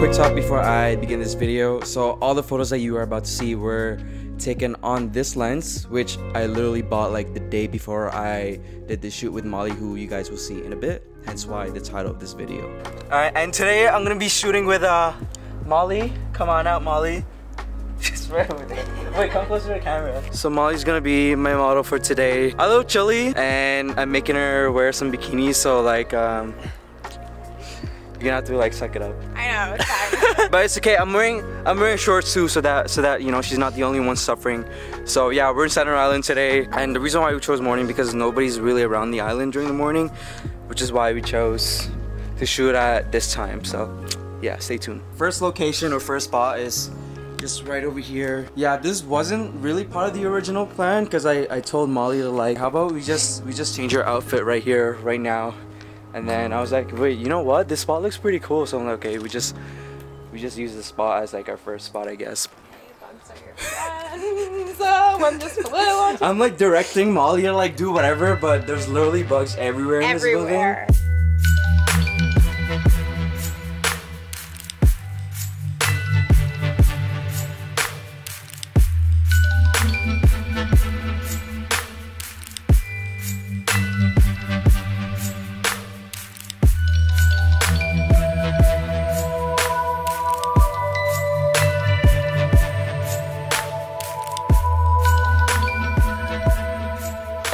quick talk before I begin this video. So all the photos that you are about to see were taken on this lens, which I literally bought like the day before I did the shoot with Molly, who you guys will see in a bit. Hence why the title of this video. Alright, and today I'm gonna be shooting with uh Molly. Come on out, Molly. She's right over there. Wait, come closer to the camera. So Molly's gonna be my model for today. I love chilly, and I'm making her wear some bikinis. So like, um, you're gonna have to like suck it up. I know, it's but it's okay. I'm wearing I'm wearing shorts too, so that so that you know she's not the only one suffering. So yeah, we're in Staten Island today, and the reason why we chose morning because nobody's really around the island during the morning, which is why we chose to shoot at this time. So yeah, stay tuned. First location or first spot is just right over here. Yeah, this wasn't really part of the original plan because I, I told Molly to like, how about we just we just change our outfit right here, right now. And then I was like, wait, you know what? This spot looks pretty cool. So I'm like, okay, we just we just use the spot as like our first spot, I guess. I'm like directing Molly to like do whatever, but there's literally bugs everywhere in Everywhere. this building.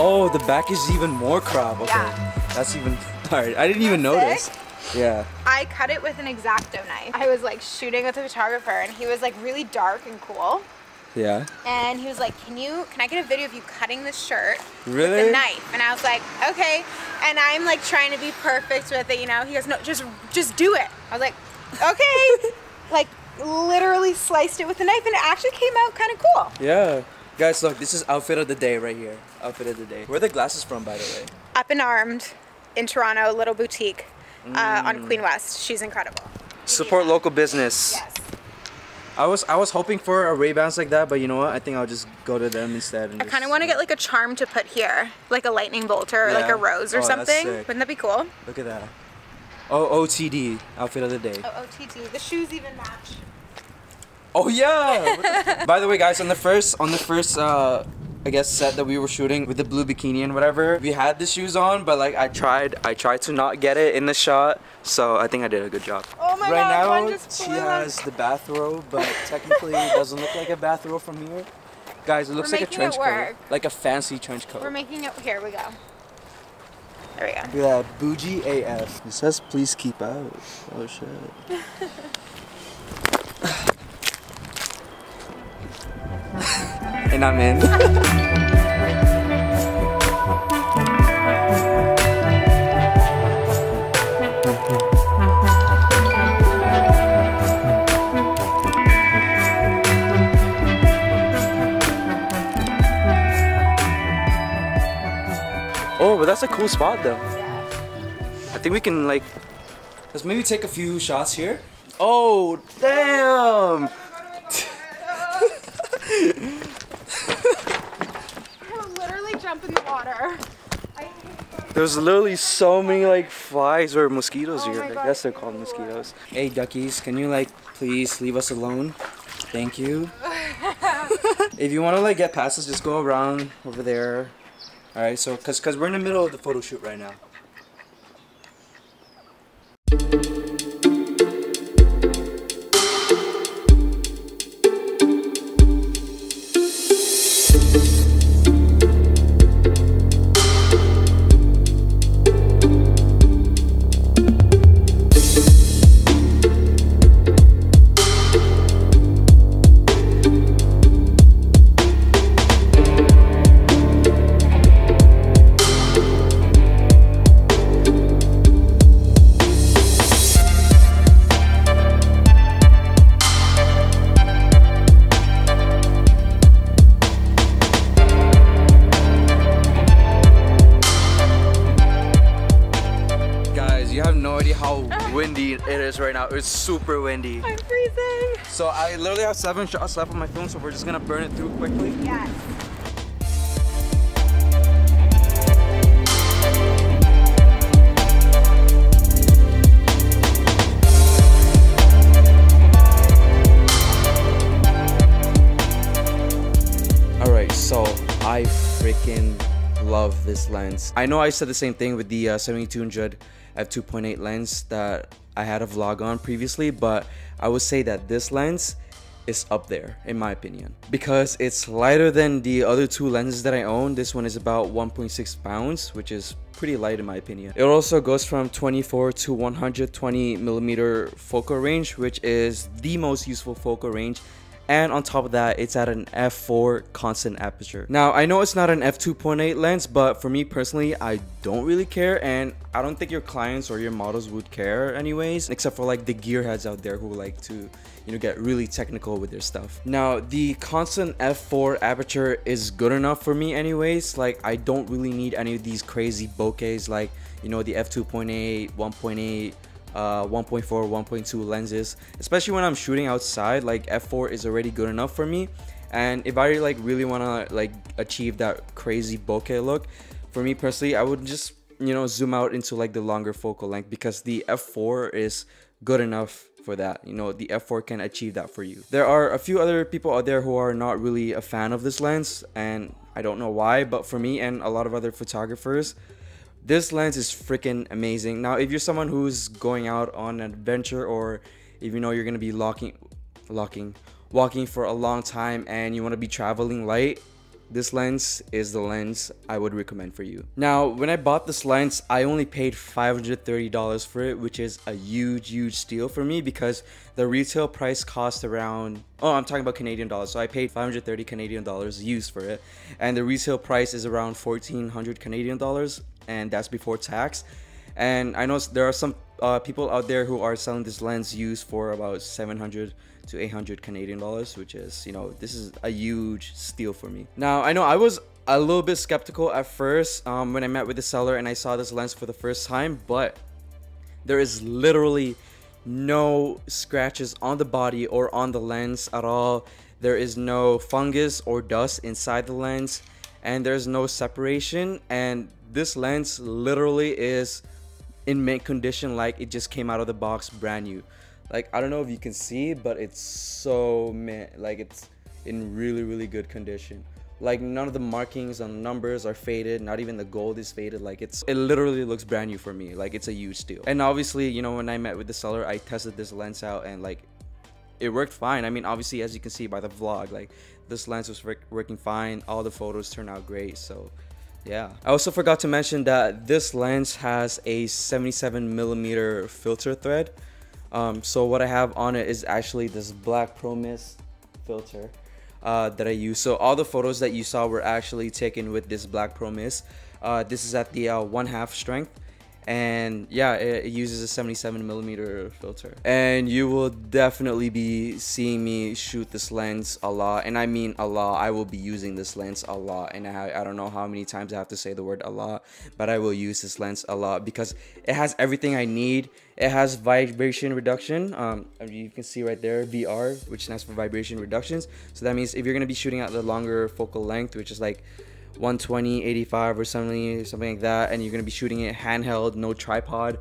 Oh, the back is even more crop. Okay, Yeah. that's even. Alright, I didn't even notice. Yeah. I cut it with an X-Acto knife. I was like shooting with a photographer and he was like really dark and cool. Yeah. And he was like, can you, can I get a video of you cutting this shirt with a knife? And I was like, okay. And I'm like trying to be perfect with it, you know? He goes, no, just, just do it. I was like, okay. like literally sliced it with a knife and it actually came out kind of cool. Yeah. Guys, look, this is outfit of the day right here. Outfit of the day. Where are the glasses from, by the way? Up and Armed in Toronto, little boutique uh, Mm. on Queen West. She's incredible. Support local business. Yes. I was I was hoping for a Ray Bans like that, but you know what? I think I'll just go to them instead. And I kind of want to get like a charm to put here, like a lightning bolt or like a rose or Oh, something. Wouldn't that be cool? Look at that. Oh, OTD outfit of the day. Oh, OTT. The shoes even match. Oh yeah. By the way, guys, on the first on the first uh I guess set that we were shooting with the blue bikini and whatever, we had the shoes on, but like I tried I tried to not get it in the shot, so I think I did a good job. Oh my right god, now she has the bathrobe, but technically it doesn't look like a bathrobe from here. Guys, it looks We're like a trench coat, like a fancy trench coat. We're making it. Here we go. There we go. Look at that, bougie AF. It says please keep out. Oh shit. and I'm in. oh, but that's a cool spot though. I think we can like let's maybe take a few shots here. Oh damn! I literally jump in the water. There's literally so many like flies or mosquitoes Oh here. I guess they're called mosquitoes. Hey duckies, can you like please leave us alone? Thank you. if you want to like get past us, just go around over there. All right, so cause cause we're in the middle of the photo shoot right now. right now. It's super windy. I'm freezing. So I literally have seven shots left on my phone, so we're just gonna burn it through quickly. Yes. All right, so I freaking love this lens. I know I said the same thing with the uh, 7200 f2.8 lens that I had a vlog on previously, but I would say that this lens is up there in my opinion because it's lighter than the other two lenses that I own. This one is about 1.6 pounds, which is pretty light in my opinion. It also goes from 24 to 120 millimeter focal range, which is the most useful focal range and on top of that it's at an f4 constant aperture. Now i know it's not an f2.8 lens but for me personally i don't really care and i don't think your clients or your models would care anyways except for like the gearheads out there who like to you know get really technical with their stuff. Now the constant f4 aperture is good enough for me anyways. Like i don't really need any of these crazy bokehs like you know the f2.8 1.8 uh, 1.4 1.2 lenses especially when i'm shooting outside like f4 is already good enough for me. And if i like really want to like achieve that crazy bokeh look for me personally i would just you know zoom out into like the longer focal length because the f4 is good enough for that. You know the f4 can achieve that for you. There are a few other people out there who are not really a fan of this lens and i don't know why but for me and a lot of other photographers this lens is freaking amazing. Now, if you're someone who's going out on an adventure or if you know you're gonna be locking, locking, walking for a long time and you want to be traveling light, this lens is the lens I would recommend for you. Now, when I bought this lens, I only paid $530 for it, which is a huge, huge steal for me because the retail price cost around, oh, I'm talking about Canadian dollars. So I paid 530 Canadian dollars used for it. And the retail price is around 1400 Canadian dollars, and that's before tax. And I know there are some uh, people out there who are selling this lens used for about 700 to 800 Canadian dollars, which is, you know, this is a huge steal for me. Now, I know I was a little bit skeptical at first um, when I met with the seller and I saw this lens for the first time, but there is literally no scratches on the body or on the lens at all. There is no fungus or dust inside the lens and there's no separation and this lens literally is in mint condition like it just came out of the box brand new. Like I don't know if you can see but it's so mint like it's in really really good condition. Like none of the markings on numbers are faded not even the gold is faded like it's it literally looks brand new for me like it's a huge steal and obviously you know when I met with the seller I tested this lens out and like it worked fine. I mean obviously as you can see by the vlog like this lens was working fine. All the photos turned out great so yeah. I also forgot to mention that this lens has a 77 millimeter filter thread. Um, so what i have on it is actually this black pro mist filter uh, that i use. So all the photos that you saw were actually taken with this black pro mist uh, this is at the uh, one half strength and yeah it, it, uses a 77 millimeter filter. And you will definitely be seeing me shoot this lens a lot. And i mean a lot. I will be using this lens a lot. And I, I don't know how many times i have to say the word a lot but i will use this lens a lot because it has everything i need. It has vibration reduction. Um, you can see right there vr which stands for vibration reductions. So that means if you're going to be shooting at the longer focal length which is like 120 85 or something something like that and you're gonna be shooting it handheld no tripod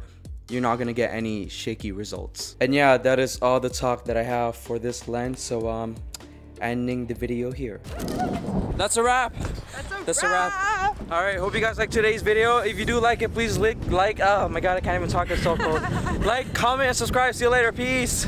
you're not gonna get any shaky results. And yeah that is all the talk that i have for this lens so um ending the video here. That's a wrap. That's a, that's wrap. a wrap. all right hope you guys like today's video. If you do like it please like like oh my god i can't even talk it's so cold. Like comment and subscribe. See you later. Peace